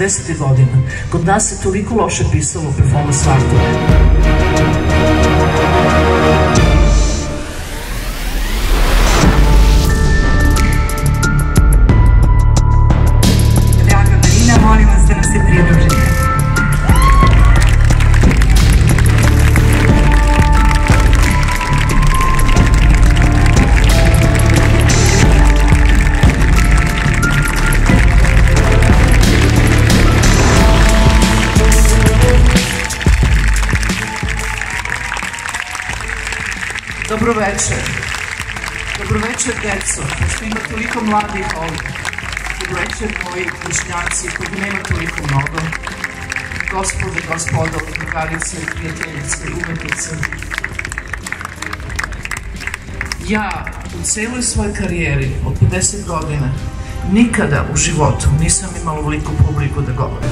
vreme, 70. godina, kod nas se toliko loše pisalo performance artu. Dobro večer. Dobro večer, deco. Pošto ima toliko mladih ovdje. Dobro večer, moji vršnjaci, koji nema toliko mnogo. Gospode, gospodo, drugarice, prijateljice, umetnice. Ja u celoj svojoj karijeri od 50 godina nikada u životu nisam imala ovoliku publiku da govorim.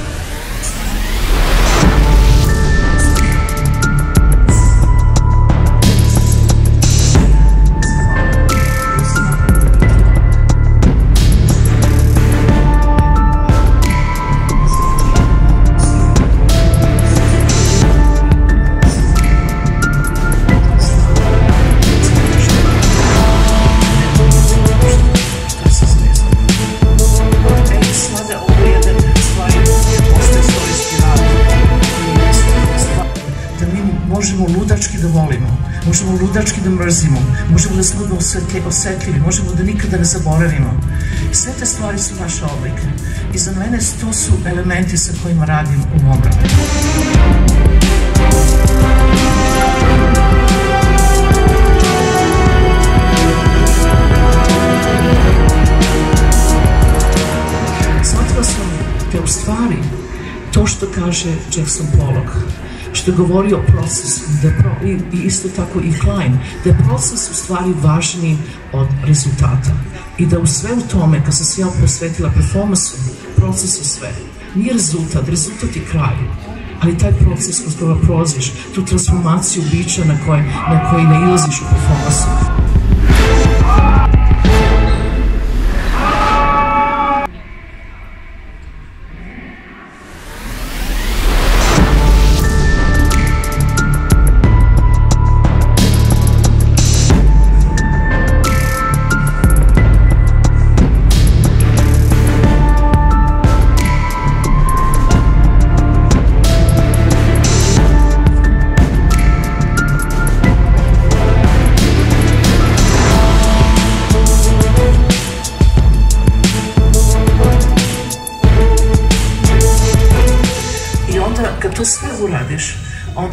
Možemo ludački da mrzimo, možemo da smo osetljivi, možemo da nikada ne zaboravimo. Sve te stvari su naša odlika. I za mene to su elementi sa kojima radim u mom radu. Shvatila sam da u stvari to što kaže Jackson Pollock, što je govorio o procesu, da pro, i, i isto tako i Klein, da je proces u stvari važniji od rezultata. I da u sve u tome, kad sam se ja posvetila performansu, proces je sve. Nije rezultat, rezultat je kraj. Ali taj proces kroz koga prođeš, tu transformaciju bića na koji, na koji nailaziš u performansu,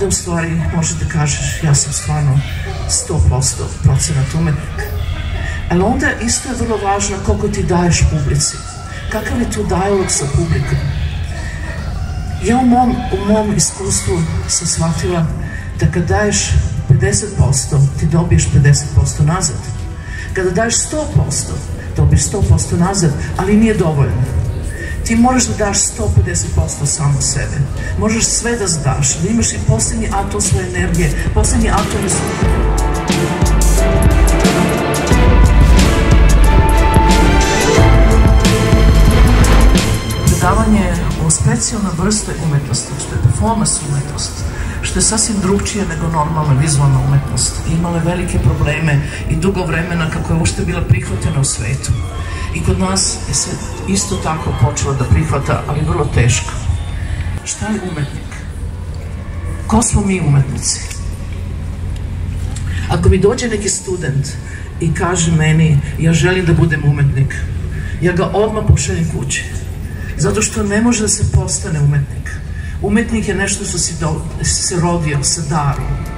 onda u stvari možeš da kažeš ja sam stvarno 100% procenat umetnik. Ali onda isto je vrlo važno koliko ti daješ publici. Kakav je tu dijalog sa publikom. Ja u mom, u mom iskustvu sam shvatila da kad daješ 50%, ti dobiješ 50% nazad. Kada daješ 100%, dobiješ 100% nazad, ali nije dovoljno. Ti moraš da daš 150% samo sebe. Možeš sve da zdaš, da imaš i posljednji atom svoje energije, posljednji atom svoje. Predavanje o specijalnoj vrste umetnosti, što je performance umetnost, što je sasvim drugčije nego normalna vizualna umetnost. Imala je velike probleme i dugo vremena kako je uopšte bila prihvatena u svetu. I kod nas je se isto tako počela da prihvata, ali vrlo teško. Šta je umetnik? Ko smo mi umetnici? Ako mi dođe neki student i kaže meni ja želim da budem umetnik, ja ga odmah pošaljem kući. Zato što ne može da se postane umetnik. Umetnik je nešto što si do, se rodio sa darom.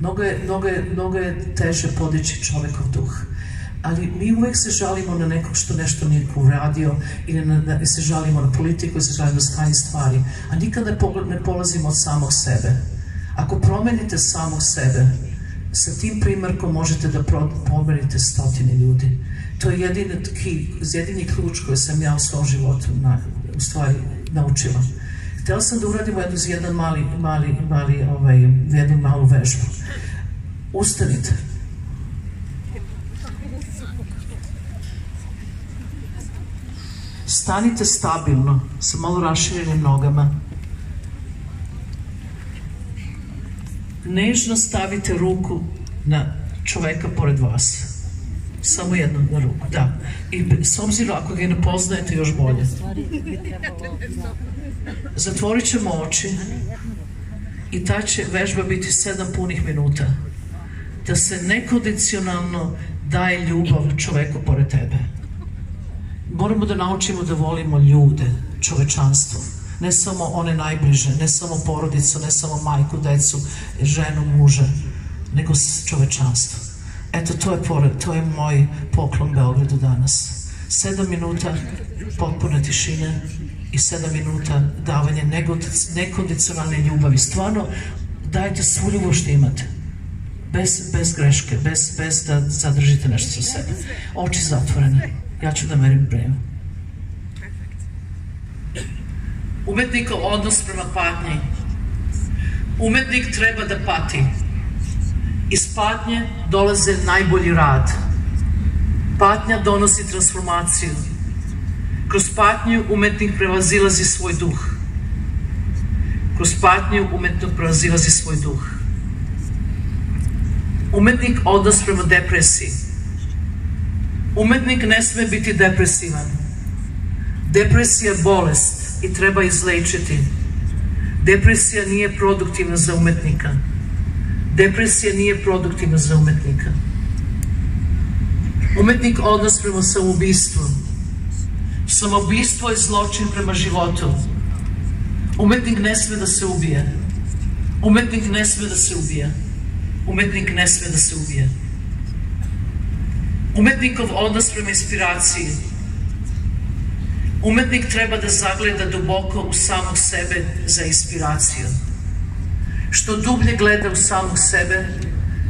Mnogo je, mnogo, je, mnogo je teže podići čovekov duh. Ali mi uvek se žalimo na nekog što nešto nije uradio ili na, na, se žalimo na politiku, se žalimo na stanje stvari, a nikad ne, polazimo od samog sebe. Ako promenite samog sebe, sa tim primjerkom možete da promenite stotine ljudi. To je jedini, jedini ključ koji sam ja u svom životu na, u stvari naučila. Htjela sam da uradimo jednu, jedan mali, mali, mali, ovaj, jednu malu vežbu. Ustanite. Stanite stabilno, sa malo raširenim nogama. Nežno stavite ruku na čoveka pored vas. Samo jednu na ruku, da. I s obzirom ako ga ne poznajete još bolje. Zatvorit ćemo oči i ta će vežba biti sedam punih minuta. Da se nekondicionalno daje ljubav čoveku pored tebe. Moramo da naučimo da volimo ljude, čovečanstvo. Ne samo one najbliže, ne samo porodicu, ne samo majku, decu, ženu, muža, nego čovečanstvo. Eto, to je, pored, to je moj poklon Beogradu danas. Sedam minuta potpune tišine, i 7 minuta davanja nekondicionalne ljubavi. Stvarno, dajte svu ljubav što imate. Bez, bez greške, bez, bez da zadržite nešto sa sebe. Oči zatvorene. Ja ću da merim vreme. Umetnikov odnos prema patnji. Umetnik treba da pati. Iz patnje dolaze najbolji rad. Patnja donosi transformaciju Kroz patnju umetnik prevazilazi svoj duh. Kroz patnju umetnik prevazilazi svoj duh. Umetnik odnos prema depresiji. Umetnik ne sme biti depresivan. Depresija je bolest i treba izlečiti. Depresija nije produktivna za umetnika. Depresija nije produktivna za umetnika. Umetnik odnos prema samoubistvu. Samoubistvo je zločin prema životu. Umetnik ne sme da se ubije. Umetnik ne sme da se ubije. Umetnik ne sme da se ubije. Umetnikov odnos prema inspiraciji. Umetnik treba da zagleda duboko u samog sebe za inspiraciju. Što dublje gleda u samog sebe,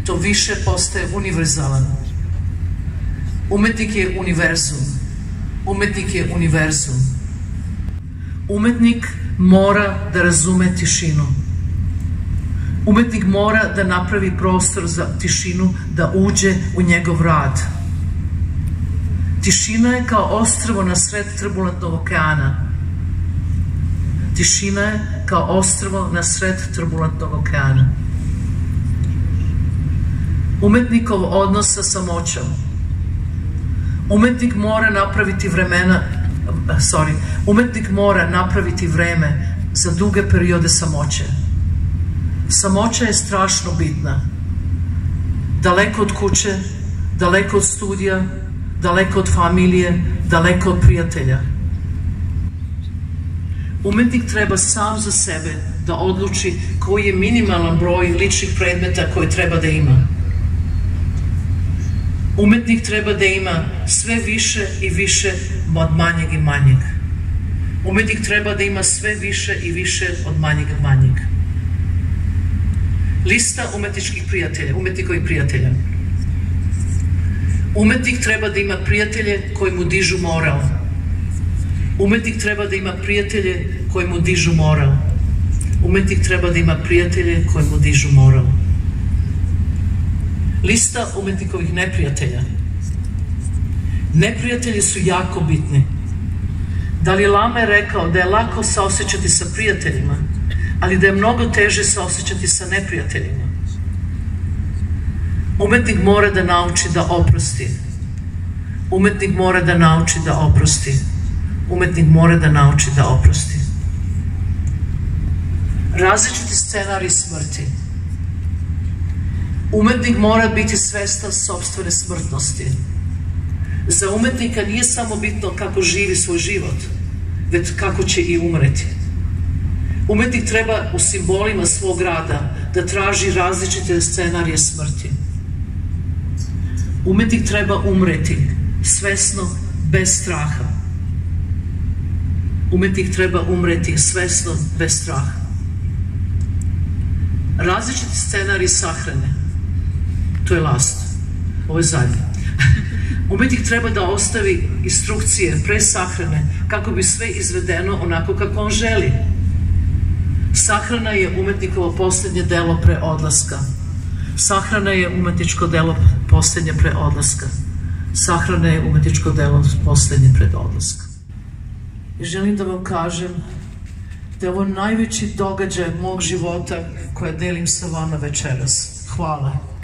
to više postaje univerzalan. Umetnik je univerzum. Umetnik je univerzum. Umetnik mora da razume tišinu. Umetnik mora da napravi prostor za tišinu, da uđe u njegov rad. Tišina je kao ostrvo na sred turbulentnog okeana. Tišina je kao ostrvo na sred turbulentnog okeana. Umetnikov odnos sa samoćom Umetnik mora napraviti vremena, sorry, umetnik mora napraviti vreme za duge periode samoće. Samoća je strašno bitna. Daleko od kuće, daleko od studija, daleko od familije, daleko od prijatelja. Umetnik treba sam za sebe da odluči koji je minimalan broj ličnih predmeta koje treba da ima. Umetnik treba da ima sve više i više od manjeg i manjeg. Umetnik treba da ima sve više i više od manjeg i manjeg. Lista umetničkih prijatelja, umetnikovih prijatelja. Umetnik treba da ima prijatelje koji mu dižu moral. Umetnik treba da ima prijatelje koji mu dižu moral. Umetnik treba da ima prijatelje koji mu dižu moral. Lista umetnikovih neprijatelja. Neprijatelji su jako bitni. Da li Lame rekao da je lako saosećati sa prijateljima, ali da je mnogo teže saosećati sa neprijateljima? Umetnik mora da nauči da oprosti. Umetnik mora da nauči da oprosti. Umetnik mora da nauči da oprosti. Različiti scenari smrti Umetnik mora biti svestan sobstvene smrtnosti. Za umetnika nije samo bitno kako živi svoj život, već kako će i umreti. Umetnik treba u simbolima svog rada da traži različite scenarije smrti. Umetnik treba umreti svesno, bez straha. Umetnik treba umreti svesno, bez straha. Različiti scenariji sahrane to je last. Ovo je zadnje. Umetnik treba da ostavi instrukcije pre sahrane kako bi sve izvedeno onako kako on želi. Sahrana je umetnikovo poslednje delo pre odlaska. Sahrana je umetničko delo poslednje pre odlaska. Sahrana je umetničko delo poslednje pred odlaska. I želim da vam kažem da je ovo najveći događaj mog života koje delim sa vama večeras. Hvala.